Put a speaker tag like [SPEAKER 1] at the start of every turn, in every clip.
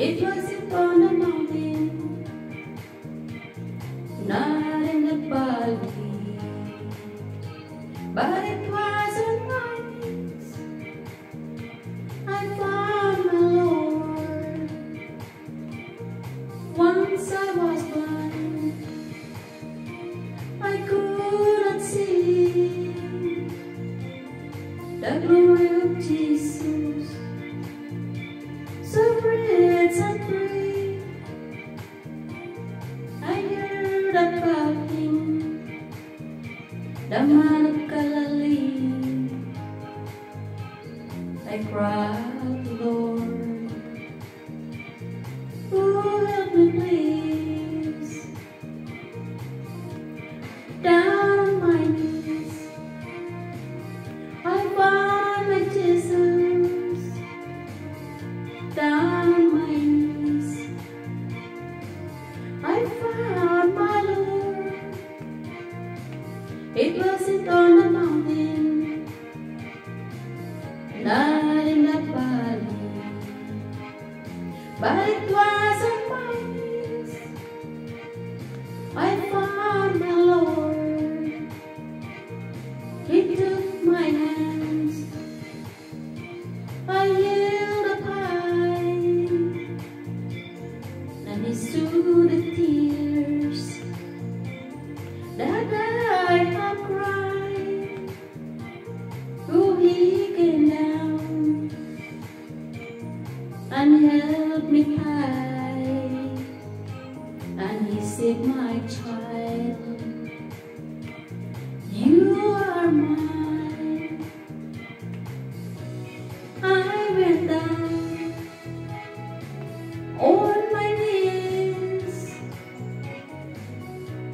[SPEAKER 1] It wasn't on a mountain, not in the valley, but the glory of Jesus. So rich and free, I heard about him, the man of Galilee. I cried, Lord, oh help me please. Down but it was a my. I and he said, "My child, you are mine." I went down on my knees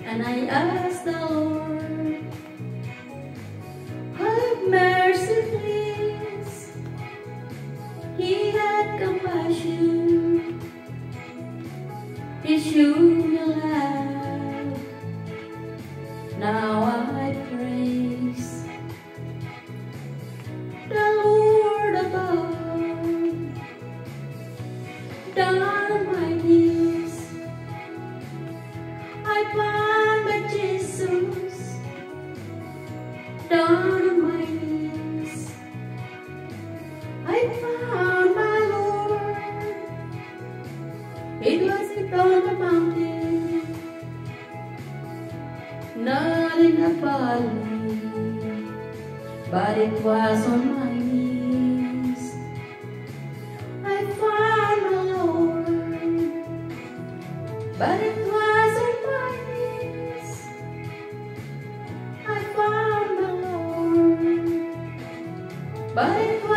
[SPEAKER 1] and I asked the Lord, Love. Now I praise the Lord above, down on my knees. I found my Jesus, down on my knees. I found on the mountain, not in a valley, but it was on my knees. I found my Lord, but it was on my knees. I found my Lord, but it was